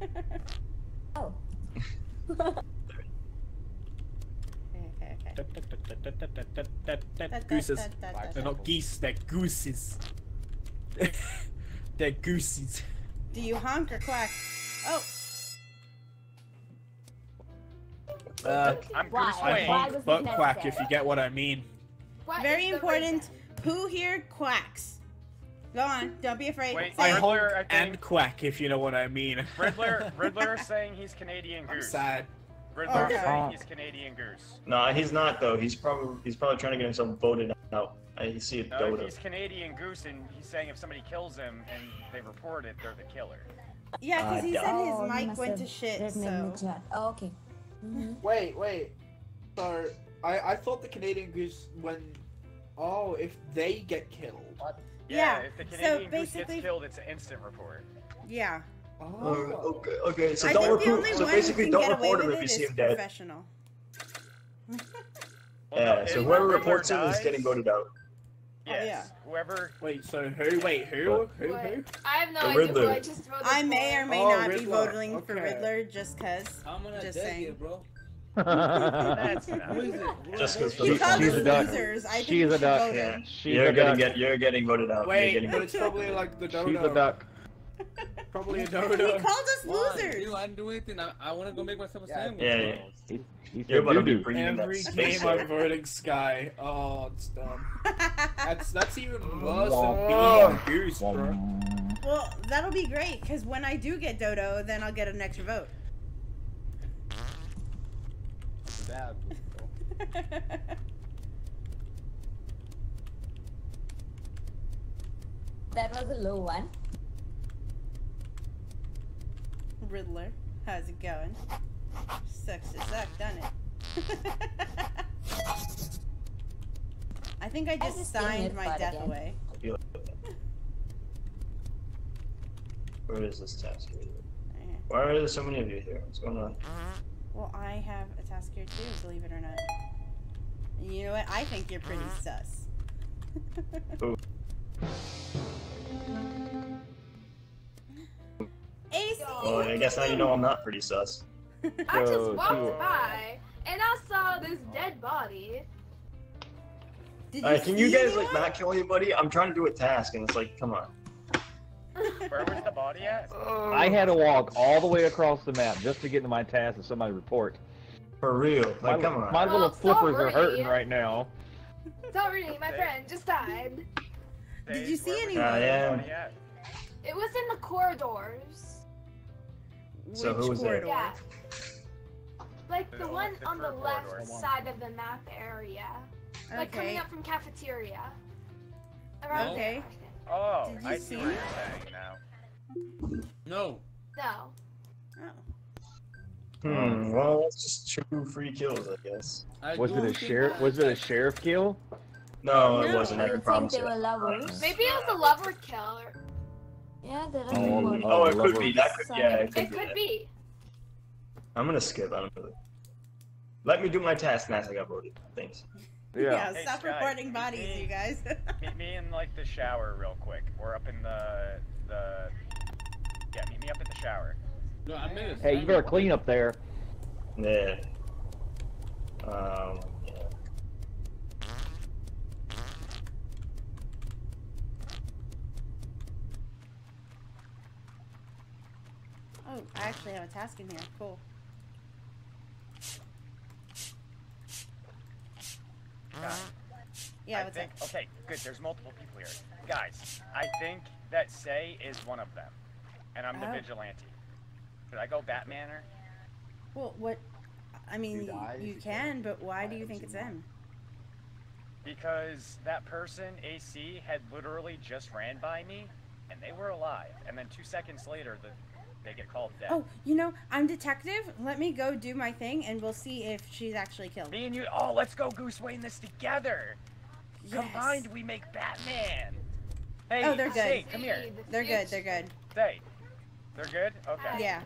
oh. Okay, okay, okay. Gooses. They're not geese, they're gooses. they're gooses. Do you honk or quack? Oh, Uh, I'm Why? Goose I honk was butt quack if you get what I mean. What very important. reason? Who here quacks? Go on, don't be afraid. Wait, I it. Honk I think- and quack if you know what I mean. Riddler, Riddler is saying he's Canadian goose. I'm Goose. sad. Riddler Okay. is saying he's Canadian Goose. No, he's not though. He's probably he's probably trying to get himself voted out. I see a No, Dodo. he's Canadian Goose, and he's saying if somebody kills him and they report it, they're the killer. Yeah, because Uh, he said Oh, his he mic went to shit, written in so. chat. Oh, okay. Mhm. Wait, wait. So, I I thought the Canadian goose when, oh, if they get killed. Yeah, if the so Canadian Goose basically- gets killed, it's an instant report. Yeah. Oh, Oh. okay, okay. So I don't report. So basically, don't can get away report him if you see is him dead. professional. Yeah. So whoever reports him is getting voted out. Oh, yes. yeah. Whoever. Wait, so who? Wait, who? Who? Who? Wait, I have no idea Riddler. I just voted I may or may Oh, not be Riddler. voting for Riddler just cause. I'm gonna Just saying. you, bro. That's not. it? Just is 'cause it? He called she's us a duck. losers. I think She's we a should duck. vote Yeah. him. She's you're a getting duck. get you're getting voted out. Wait, you're getting but it's probably like the dodo. She's a duck. Probably a He dodo. called us losers. You, I didn't do anything. I, I want to go make myself a Yeah. sandwich. Yeah, bro. yeah. He, he You're said about to be doo-doo. bringing that Every space game I'm there. voting Sky. Oh, it's dumb. That's that's even worse than being Goose, bro. Well, that'll be great because when I do get Dodo, then I'll get an extra vote. Bad, bro. That was a low one. Riddler, how's it going? Sucks to suck, doesn't it? I think I just just signed my death again. away. Where is this task? Why are there so many of you here? What's going on? Well, I have a task here too, believe it or not. And you know what? I think you're pretty sus. Who? AC! Well, I guess now you know I'm not pretty sus. I just walked to- by and I saw this dead body. Did Alright, can you see guys like not kill anybody? I'm trying to do a task and it's like, come on. Where was the body at? I had to walk all the way across the map just to get to my task and somebody report. For real. My, Like, come on. my little Oh, flippers are hurting right now. Sorry, my friend just died. Did you see anyone? I the am. body? It was in the corridors. So Which who was there? corridor? Yeah. Like the one on the left corridor. side of the map area. Like coming up from cafeteria. Around Okay. there. Oh, Did you I see see what you're saying now. No. No. Oh. Hmm, well, that's just two free kills, I guess. I Was it a sheriff? that- Was it a sheriff kill? No, it No, wasn't. I I can think promise they were lovers. Maybe it was a lover killer. Yeah, there are Oh. Oh, it could be. That could, yeah, it could It be. could that. be. I'm gonna skip. I don't really. Let me do my task and I got voted. Thanks. Yeah, Yeah. Hey, stop Sky, reporting meet bodies, me- you guys. Meet me in like the shower real quick. We're up in the the. Yeah, meet me up in the shower. No, I made a Hey, you better clean up there. Yeah. Um. Yeah. oh, I actually have a task in here. Cool. Guys, Yeah, I what's think, up? Okay, good. There's multiple people here. Guys, I think that Say is one of them, and I'm the Oh. vigilante. Should I go Batman or? Well, what? I mean, You you you can, but why do you think it's them? Because that person, AC, had literally just ran by me, and they were alive. And then two seconds later, the, they get called dead. Oh, you know, I'm detective. Let me go do my thing, and we'll see if she's actually killed. Me and you. Oh, let's go Goose Wayne this together. Yes. Combined, we make Batman. Hey, Oh, they're good. Say, come here. They're good. They're good. Say. They're good. Okay. Yeah.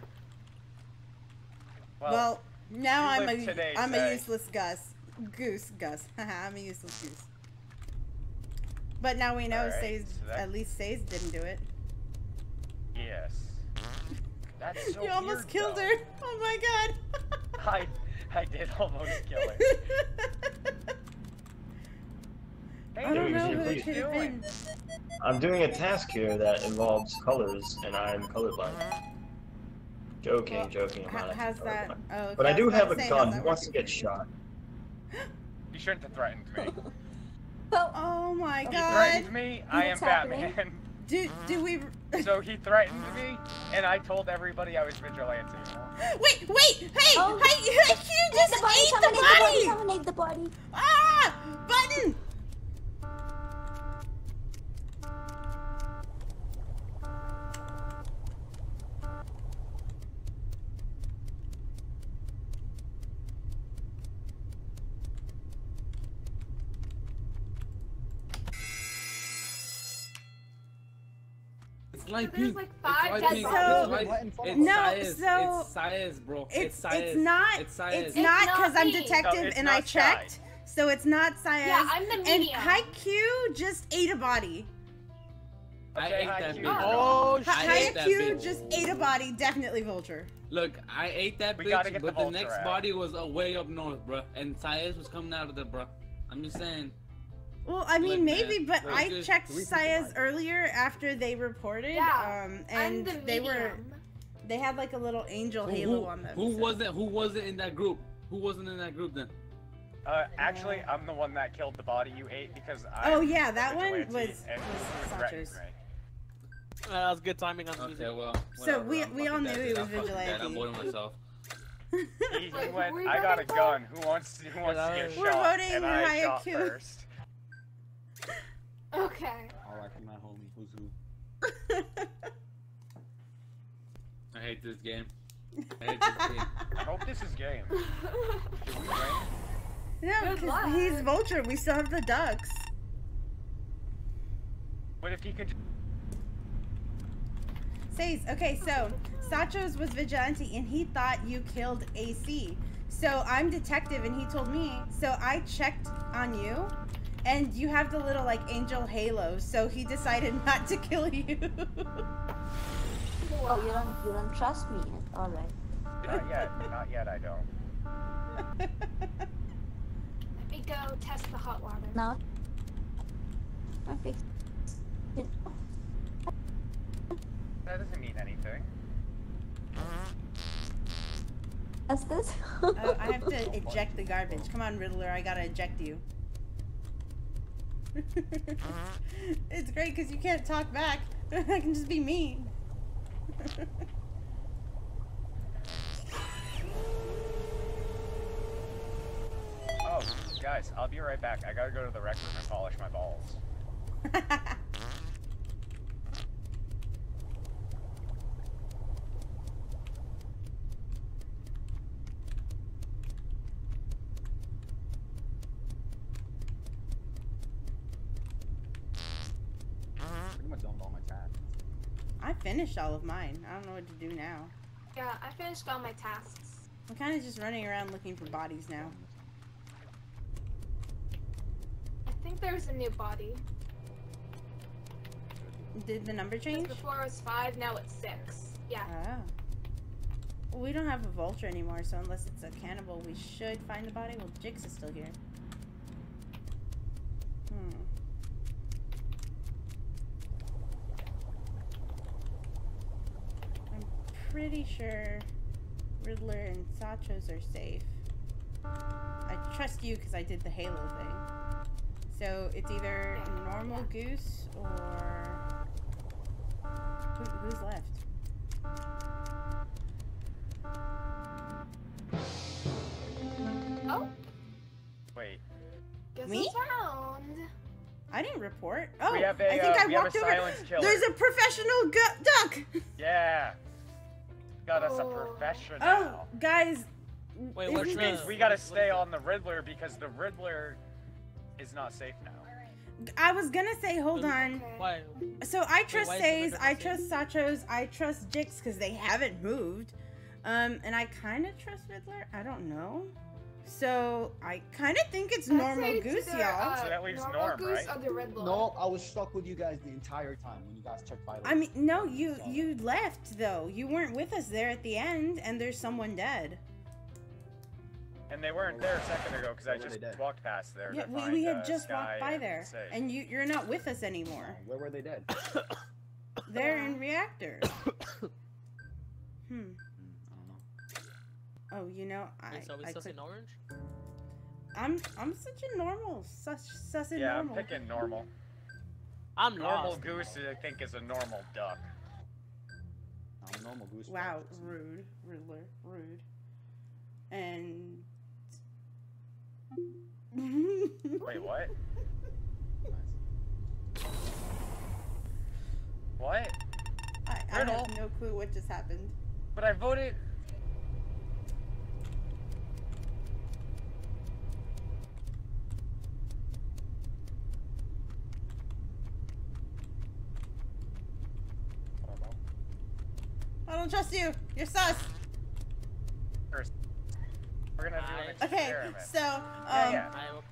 Well, Well, now I'm live a today, am a useless Gus. Goose, Gus. Haha, I'm a useless goose. But now we know Alright, Says so that- at least Says didn't do it. yes. That's so you almost weird, killed though. her. Oh my god. I, I did almost kill her. Hey, I don't Dude, know you who it please could have doing? been. I'm doing a task here that involves colors, and I'm colorblind. Joking, Well, joking. I'm How, not how's that? Oh, okay, But I was do about have a say, gun. how's Who wants to get shot? Oh you shouldn't have threatened me. Oh my He god. threatened me. I am What's happening? Batman. Do, do we... So he threatened me, and I told everybody I was vigilante. Wait, wait! Hey! Oh. Hey! You just the body, ate the body, body! ate the body. Ah! Button! It's light There's pink. like five light dead pink. bodies. It's light. It's No, Saez. so- It's Saez, bro. It's It's Saez. it's not It's Saez. it's It's not not because I'm detective No, and I not checked. So it's not Saez. Yeah, I'm the and medium. Haikyuu just ate a body. I Okay, ate that bitch. Oh, bro. I ate that Haikyuu oh. Oh, just ate a body, definitely Vulture. Look, I ate that We bitch, get the but the, next out. body was way up north, bro. And Saez was coming out of there, bro. I'm just saying. Well, I mean, Look, maybe, man, but I just checked three people Saez earlier after they reported. Yeah, um, I'm and the they were they had like a little angel Who, halo who, on them. who so- wasn't? Who wasn't in that group? Who wasn't in that group then? Uh, actually, I'm the one that killed the body you ate because I. Oh yeah, that one was vigilante, was and you threatened Sacho's. me. Uh, that was good timing on Okay, music. well. So we- I'm we all knew dead, he then. was I'm fucking dead, vigilante. I'm voting myself. He, he went. I got a gun. Who wants to? Who wants to get We're shot? voting and I shot first. Okay. Alright, my homie. Who's who? I hate this game. I hate this game. I hope this is game. Did we win? no, because he's Vulture. We still have the ducks. What if he could? Says, okay, so Sachos was vigilante and he thought you killed AC. So I'm detective and he told me. So I checked on you and you have the little like angel halo. So he decided not to kill you. Oh, you don't you don't trust me. All right. Not yet. Not yet. I don't. Let me go test the hot water. Now. Okay. That doesn't mean anything. That's this. oh, I have to eject the garbage. Come on, Riddler, I gotta eject you. it's great because you can't talk back. I can just be mean. Oh, guys, I'll be right back. I gotta go to the rec room and polish my balls. Pretty much done all my tasks. I finished all of mine. I don't know what to do now. Yeah, I finished all my tasks. I'm kind of just running around looking for bodies now. I think there's a new body. Did the number change? Before it was five, now it's six. Yeah. Oh. Well, we don't have a vulture anymore, so unless it's a cannibal, we should find the body. Well, Jix is still here. Hmm. I'm pretty sure Riddler and Sachos are safe. I trust you because I did the Halo thing. So it's either normal goose or who, who's left? Oh, Wait. guess Me? who's found? I didn't report. Oh, we have a, I think uh, I we have a walked over. silence. There's a professional gu- duck. Yeah. Got us a Oh. professional. Oh, guys, Wait, which Which this- means we gotta stay on the Riddler because the Riddler is not safe now. I was gonna say, hold on. Why? So I trust why Says, I trust Sachos, I trust Jix because they haven't moved. Um, and I kind of trust Riddler. I don't know. So I kind of think it's I'd normal say goose, either, y'all. uh, So that leaves normal Norm, goose right? or the red blood. No, I was stuck with you guys the entire time when you guys checked vitals. I mean, no, you you left though. You weren't with us there at the end, and there's someone dead. And they weren't there a second ago because I just they dead? walked past there. Yeah, to we, find, we uh, had just walked by and there, Sage. and you you're not with us anymore. Where were they dead? They're in reactor. hmm. Oh, you know, I Wait, so we I sus could, in orange? I'm I'm such a normal, such such a yeah, normal. I'm picking normal. I'm Normal lost. goose, I think, is a normal duck. I'm a normal goose. Wow, rude, Riddler, rude, and. Wait, what? What? I, I Riddle. have no clue what just happened. But I voted. Don't trust you. You're sus. First, We're gonna do an Okay, experiment. so um, yeah, yeah. I, au-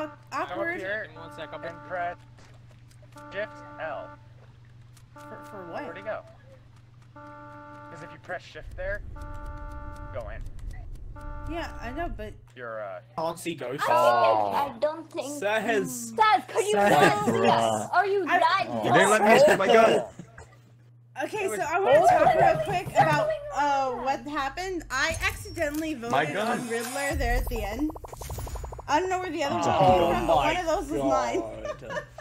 Come up awkward here give one sec. I'll and press Shift L. for, for what? Where'd he go? Because if you press Shift there, go in. Yeah, I know, but You're uh. Can't see ghosts. I don't think. Says. Dad, could you Says- not see us? Are you I- that Oh. You didn't let me dumb? my gun. Okay. So I want to talk real quick about uh what happened. I accidentally voted on Riddler there at the end. I don't know where the other one Oh came from, but one of those was mine.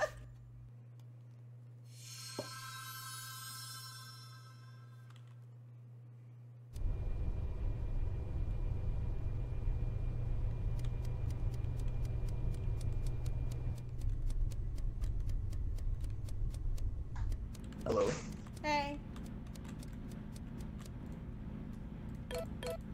Hello. Hey.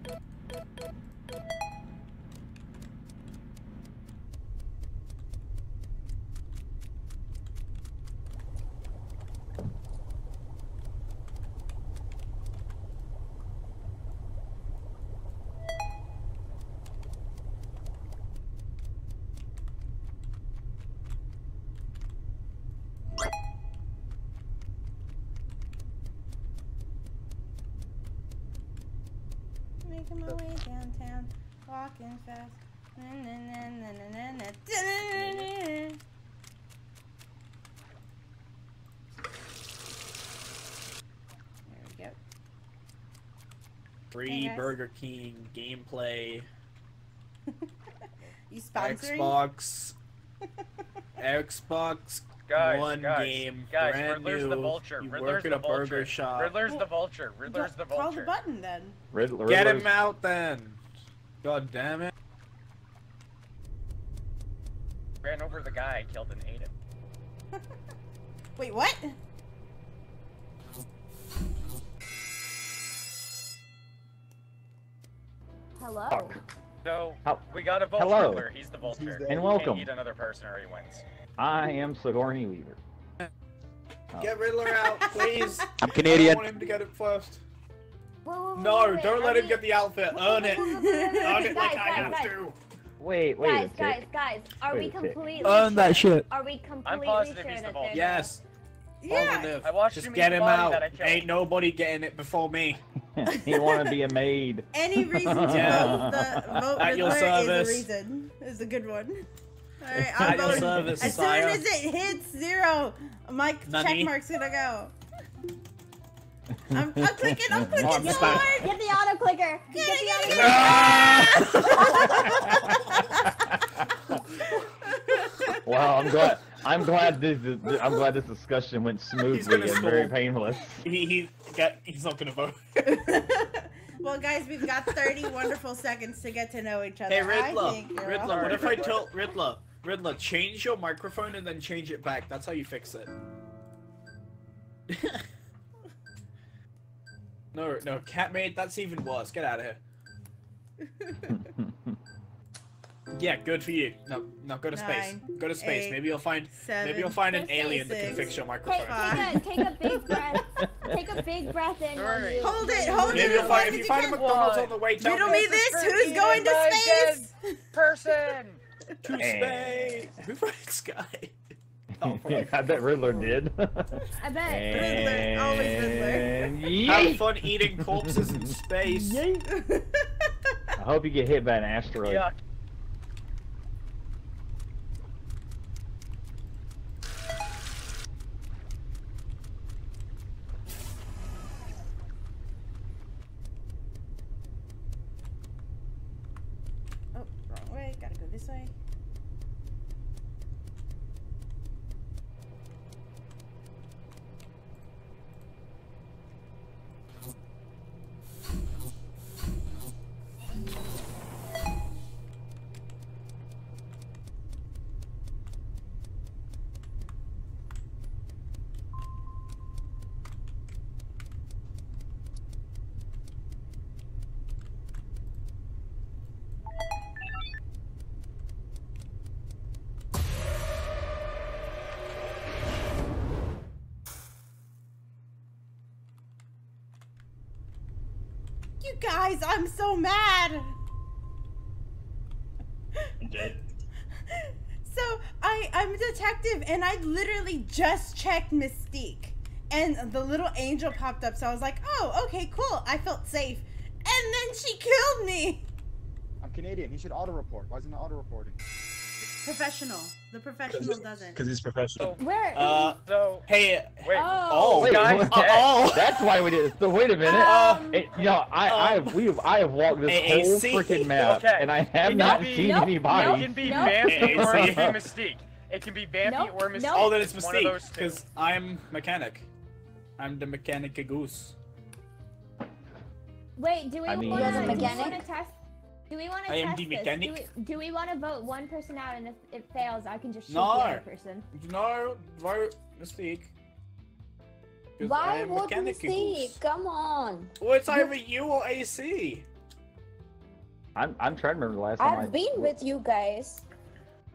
Making my way downtown, walking fast. Na, na, na, na, na, na, na, na, na, na. There we go. Free Hey. Burger King gameplay. You sponsoring? Xbox. Xbox Guys, One guys, game, guys, brand Riddler's new. the vulture. You Riddler's work at the a burger shop. Riddler's Well, the vulture. Riddler's the Vulture. Call the button then. Riddler, Get Riddler's- him out then. God damn it. Ran over the guy, killed and ate him. Wait, what? Hello. Fuck. So we got a vulture. Hello. He's the vulture. And welcome. He can't welcome. eat another person or he wins. I am Sigourney Weaver. Get Riddler out, please. I'm Canadian. I want him to get it first. Wait, wait, wait, No, wait, wait, don't are let him we- get the outfit. Earn it. Earn it like guys, I have guys. to. Wait, wait Guys, guys, tick. guys, are Wait we completely Earn that sure? shit. Are we completely positive sure he's the that vulture. Yes. Yeah. Positive. I watched Just him eat get him out. that I killed. Ain't nobody getting it before me. he want to be a maid. Any reason to vote the vote At your Riddler is a service. reason. Is a good one. Alright, I'm your voting. service, As soon as it hits zero, my Nani? check mark's gonna go. I'm, I'm clicking, I'm clicking Oh, I'm so stuck. hard. Get the auto clicker. Get Get the it, auto get it, Well, I'm glad. I'm glad this. this- I'm glad this discussion went smoothly gonna and very painless. He he got, he's not gonna vote. well, guys, we've got 30 wonderful seconds to get to know each other. Hey I Riddler, think you're Riddler, what if I told Riddler, Riddler, change your microphone and then change it back. That's how you fix it. no, no, Catmaid, that's even worse. Get out of here. Yeah, good for you. No, no, go to space. Nine, Go to space. eight, maybe you'll find seven, maybe you'll find an six, alien that can fix your microphone. take a, take a big breath. take a big breath in when Three. Hold it, hold Maybe it. you'll find, if you you find a. McDonald's One. on the way down Riddle me This is this. for Who's going to space? Person. To space. Who finds Sky? Oh, I bet Riddler did. I bet. Riddler, always Riddler. And Have fun eating corpses in space. I hope you get hit by an asteroid. Yuck. You guys, I'm so mad. Okay. So I I'm a detective and I literally just checked Mystique and the little angel popped up so I was like, "Oh, okay, cool. I felt safe." And then she killed me. I'm Canadian. He should auto report. Why isn't it auto reporting? Professional. The professional doesn't. Because he's professional. Where? Uh, So hey, wait. oh. oh, Wait, guys, what- oh, That's why we did it. So wait a minute. Um, It- you know, I, I um, have we have, I have walked this A- whole freaking map, Okay. and I have not be- seen Nope, It can be Nope. Vampy or it can be Mystique. It can be Vampy Nope, or Mystique. nope. oh, then it's Mystique. Because I'm mechanic. I'm the mechanic goose. Wait, do we I mean- want the to mechanic? test? Do we want to test this? mechanic. Do we, do we want to vote one person out, and if it fails, I can just shoot No. the other person? No, vote Mystique. 'Cause I Why am would mechanic Mystique? Come on. Well, it's either you or AC. I'm I'm trying to remember the last time I. I've been with you guys.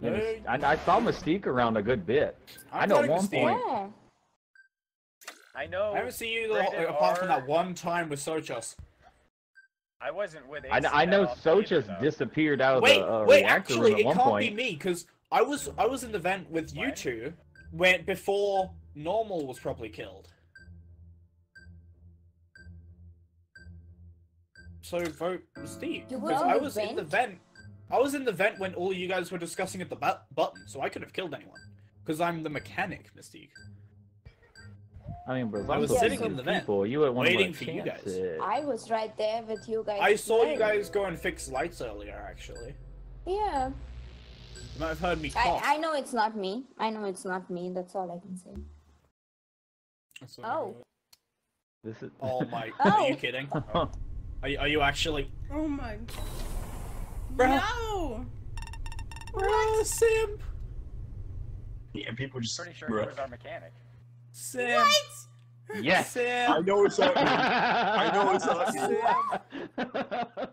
Yeah, Mys- I, I saw Mystique around a good bit. I'm I know voting one Mystique. point. Yeah. I know. I haven't seen you the, Rated apart from that one time with Sochos. I wasn't with. I, AC I know that often either, Sochas disappeared out of Wait, the uh, wait, reactor actually, room at it one can't point. be me because I was I was in the vent with you What? two when before normal was probably killed. So vote Steve because I the was in the vent? vent. I was in the vent when all you guys were discussing at the bu- button, so I could have killed anyone because I'm the mechanic, Mystique. I mean, but I was sitting in the vent. You would want waiting to for you guys. I was right there with you guys. I saw you guys go and fix lights earlier. Actually, Yeah. you might have heard me I, cough. I know it's not me. I know it's not me. That's all I can say. Oh. This is. Oh my! Oh. Are you kidding? Are you, are you actually? Oh my. Bruh. No. Bro, simp. Yeah, people just. Pretty sure he was our mechanic. Simp. What? yes. Simp. I know it's not me. I know it's not me. Simp.